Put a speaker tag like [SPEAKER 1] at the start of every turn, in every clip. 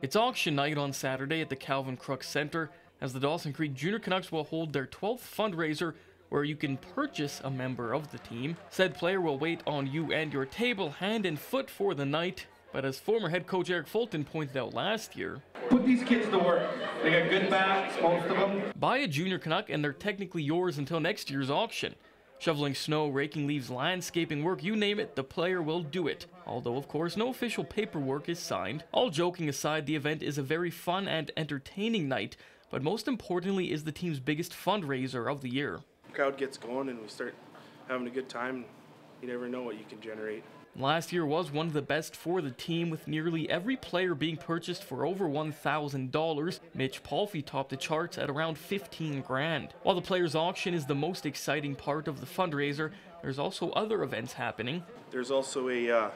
[SPEAKER 1] It's auction night on Saturday at the Calvin Crooks Center as the Dawson Creek Junior Canucks will hold their 12th fundraiser where you can purchase a member of the team. Said player will wait on you and your table hand and foot for the night. But as former head coach Eric Fulton pointed out last year,
[SPEAKER 2] put these kids to work. They got good bats, most of them.
[SPEAKER 1] Buy a junior Canuck and they're technically yours until next year's auction. Shoveling snow, raking leaves, landscaping work, you name it, the player will do it. Although, of course, no official paperwork is signed. All joking aside, the event is a very fun and entertaining night, but most importantly is the team's biggest fundraiser of the year.
[SPEAKER 3] Crowd gets going and we start having a good time. You never know what you can generate.
[SPEAKER 1] Last year was one of the best for the team, with nearly every player being purchased for over $1,000. Mitch Palfy topped the charts at around 15 grand. While the players' auction is the most exciting part of the fundraiser, there's also other events happening.
[SPEAKER 3] There's also a uh,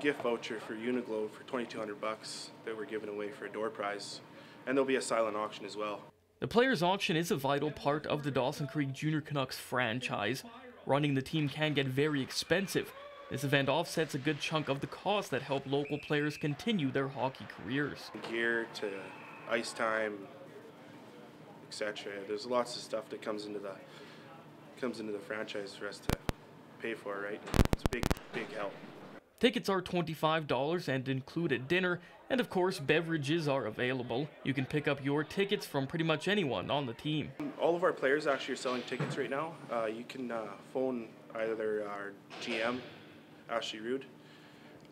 [SPEAKER 3] gift voucher for Uniqlo for 2,200 bucks that we're giving away for a door prize, and there'll be a silent auction as well.
[SPEAKER 1] The players' auction is a vital part of the Dawson Creek Junior Canucks franchise. Running the team can get very expensive, this event offsets a good chunk of the costs that help local players continue their hockey careers.
[SPEAKER 3] Gear to ice time, etc. There's lots of stuff that comes into the comes into the franchise for us to pay for, right? It's a big, big help.
[SPEAKER 1] Tickets are $25 and include a dinner, and of course, beverages are available. You can pick up your tickets from pretty much anyone on the team.
[SPEAKER 3] All of our players actually are selling tickets right now. Uh, you can uh, phone either our GM Ashley Rude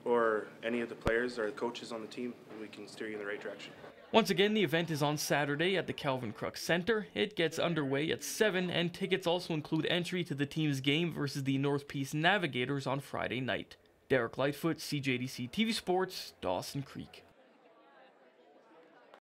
[SPEAKER 3] or any of the players or the coaches on the team, we can steer you in the right direction.
[SPEAKER 1] Once again, the event is on Saturday at the Calvin Crooks Center. It gets underway at 7, and tickets also include entry to the team's game versus the North Peace Navigators on Friday night. Derrick Lightfoot, CJDC TV Sports, Dawson Creek.